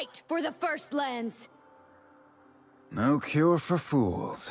Fight for the First Lands! No cure for fools.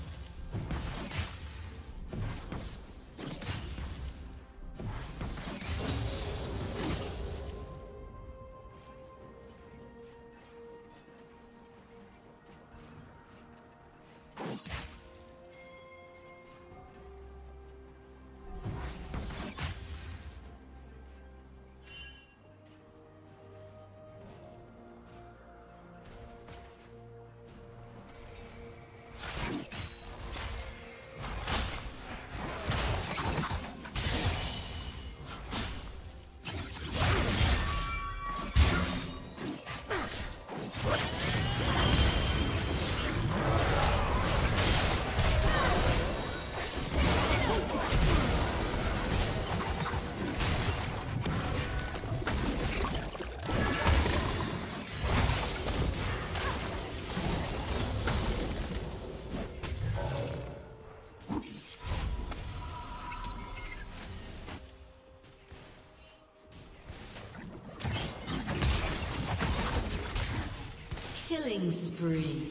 Spree.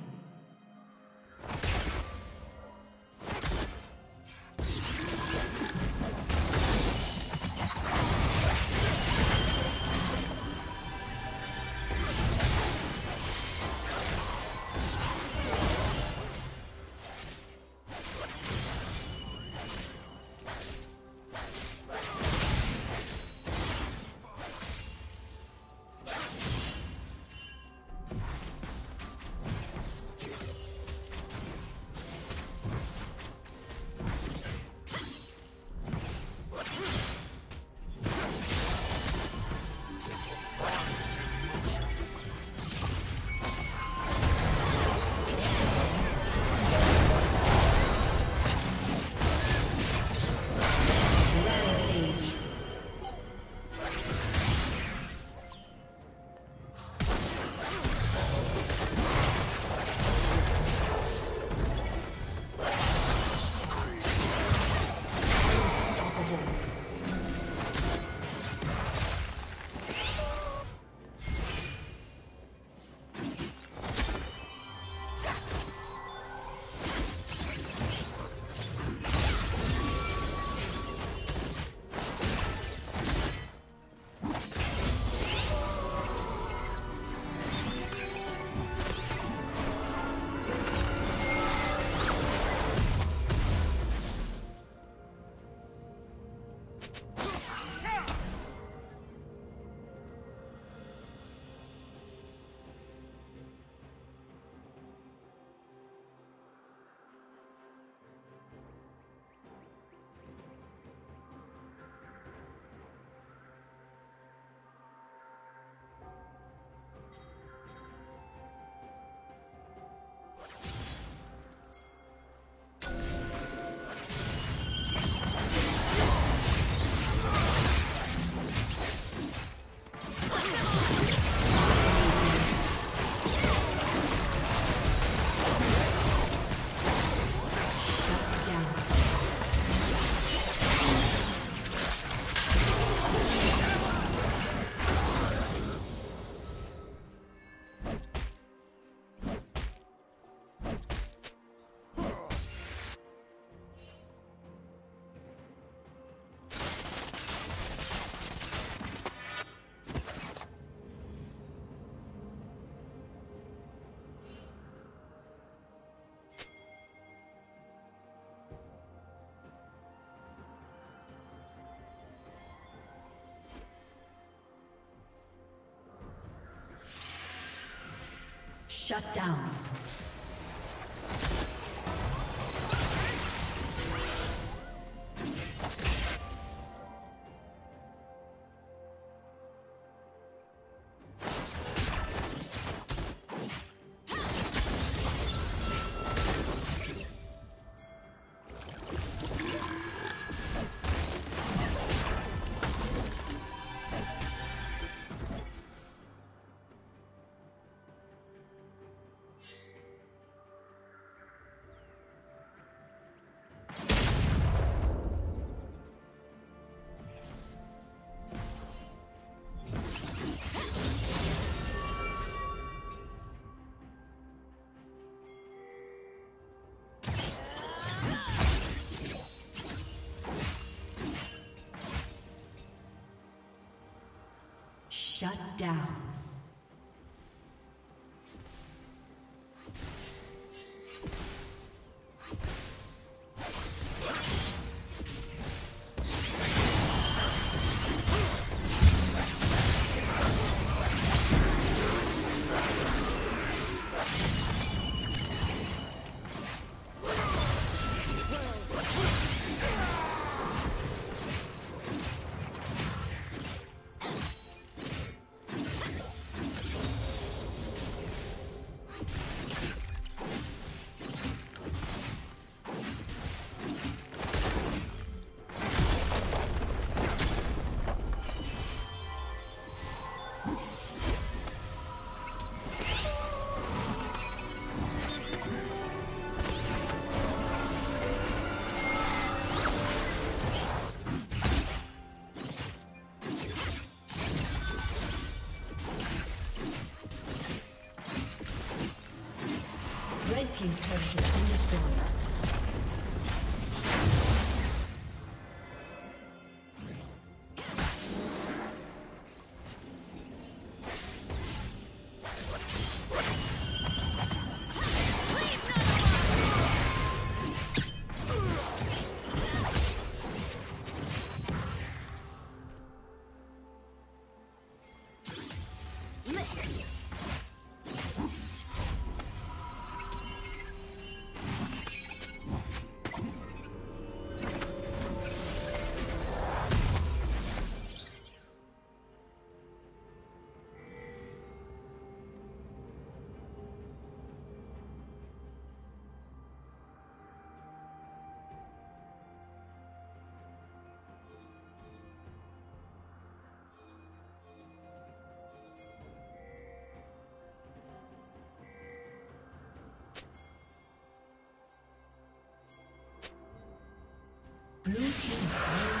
Shut down. Down. Team slain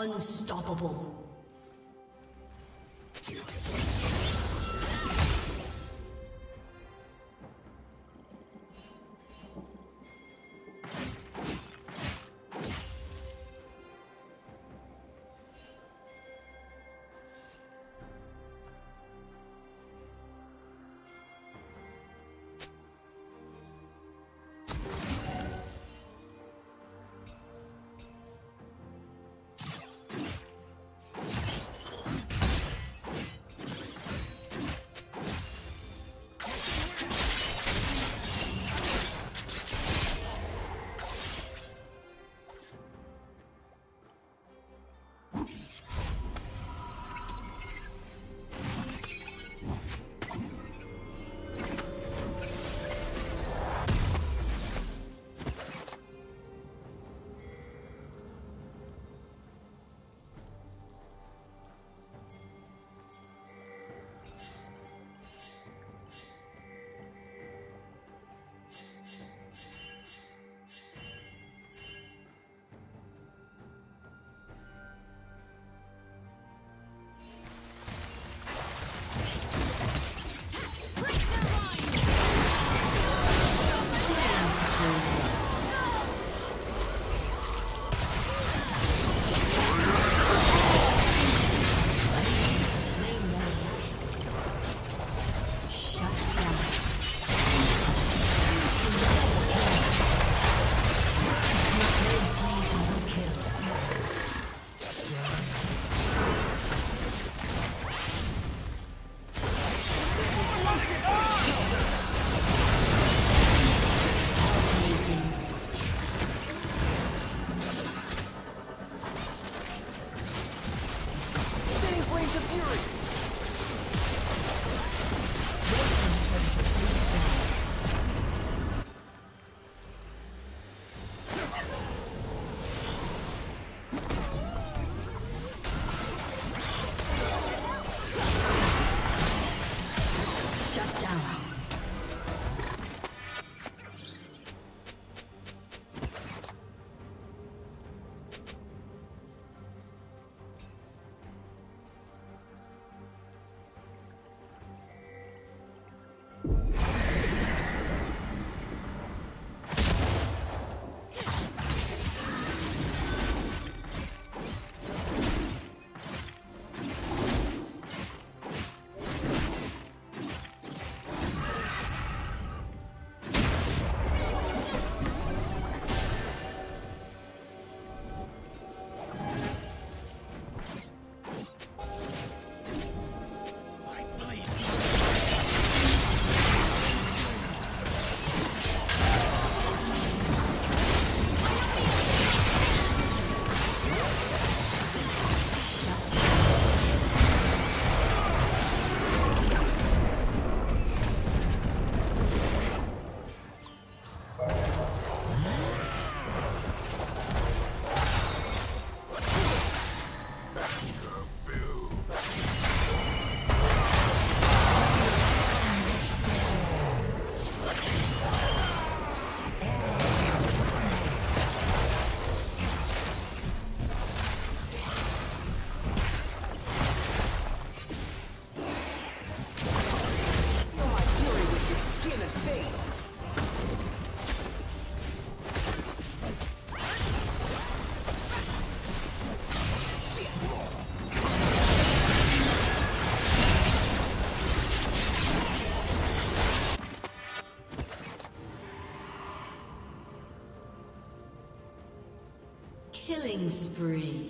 Unstoppable. Spree.